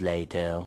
later.